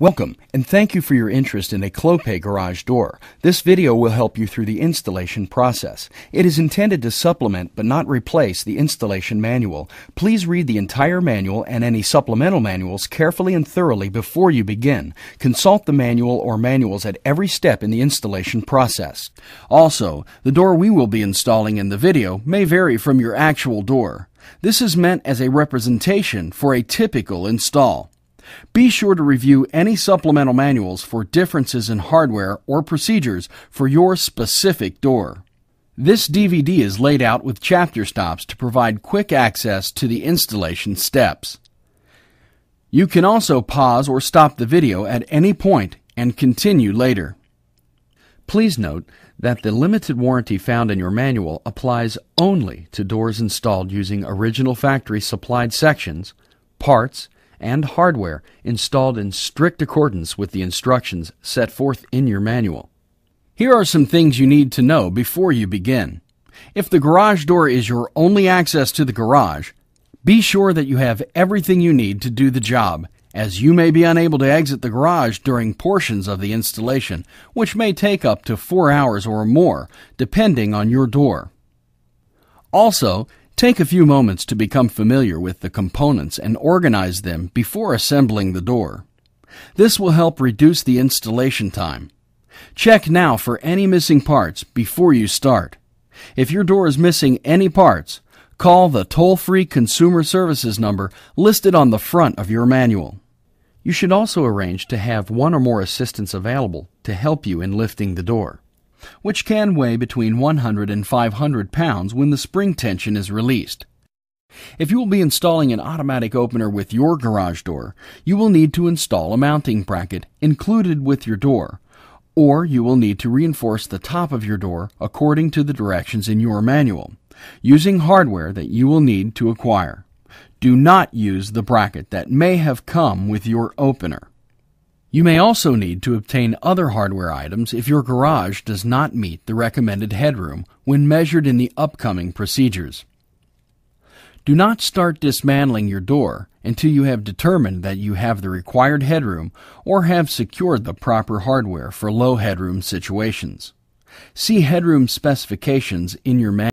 Welcome, and thank you for your interest in a Clopay garage door. This video will help you through the installation process. It is intended to supplement but not replace the installation manual. Please read the entire manual and any supplemental manuals carefully and thoroughly before you begin. Consult the manual or manuals at every step in the installation process. Also, the door we will be installing in the video may vary from your actual door. This is meant as a representation for a typical install. Be sure to review any supplemental manuals for differences in hardware or procedures for your specific door. This DVD is laid out with chapter stops to provide quick access to the installation steps. You can also pause or stop the video at any point and continue later. Please note that the limited warranty found in your manual applies only to doors installed using original factory supplied sections, parts, and hardware installed in strict accordance with the instructions set forth in your manual. Here are some things you need to know before you begin. If the garage door is your only access to the garage, be sure that you have everything you need to do the job, as you may be unable to exit the garage during portions of the installation, which may take up to four hours or more, depending on your door. Also, Take a few moments to become familiar with the components and organize them before assembling the door. This will help reduce the installation time. Check now for any missing parts before you start. If your door is missing any parts, call the toll-free consumer services number listed on the front of your manual. You should also arrange to have one or more assistants available to help you in lifting the door which can weigh between 100 and 500 pounds when the spring tension is released. If you will be installing an automatic opener with your garage door, you will need to install a mounting bracket included with your door, or you will need to reinforce the top of your door according to the directions in your manual, using hardware that you will need to acquire. Do not use the bracket that may have come with your opener. You may also need to obtain other hardware items if your garage does not meet the recommended headroom when measured in the upcoming procedures. Do not start dismantling your door until you have determined that you have the required headroom or have secured the proper hardware for low headroom situations. See headroom specifications in your manual.